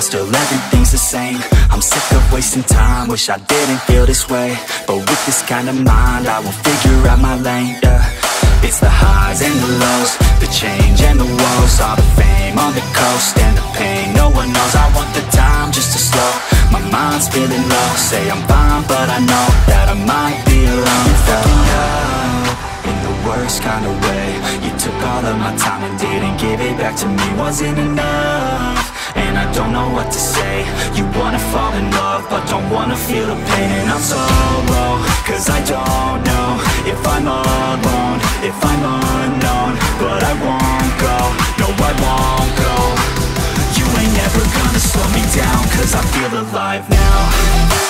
but still everything's the same. I'm sick of wasting time, wish I didn't feel this way. But with this kind of mind, I will figure out my lane, yeah. It's the highs and the lows, the change and the woes. All the fame on the coast and the pain no one knows. I want the time just to slow. My mind's feeling low, say I'm fine but I know That I might be alone, the worst kind of way. You took all of my time and didn't give it back to me. Wasn't enough, and I don't know what to say. You wanna fall in love, but don't wanna feel the pain. And I'm so low, cause I don't know If I'm alone, if I'm unknown But I won't go, no I won't go. You ain't never gonna slow me down Cause I feel alive now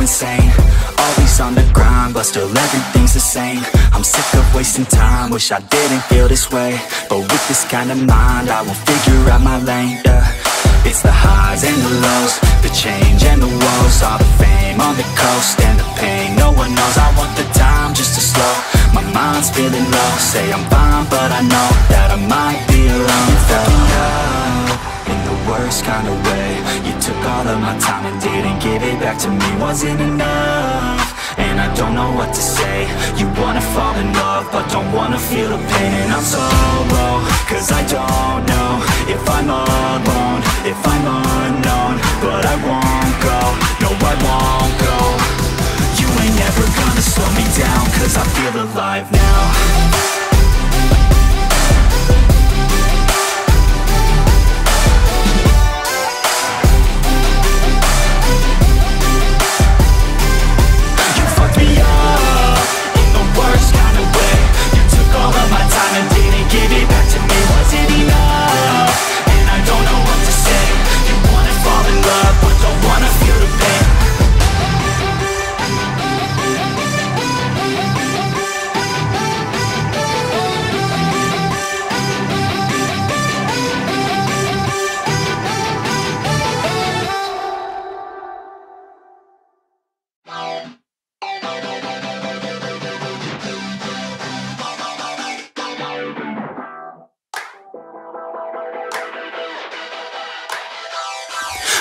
insane. Always on the grind, but still everything's the same. I'm sick of wasting time, wish I didn't feel this way. But with this kind of mind, I will figure out my lane, yeah worst kind of way. You took all of my time and didn't give it back to me. Wasn't enough, and I don't know what to say. You wanna fall in love, but don't wanna feel the pain. And I'm so cause I don't know If I'm alone, if I'm unknown But I won't go, no I won't go. You ain't never gonna slow me down Cause I feel alive now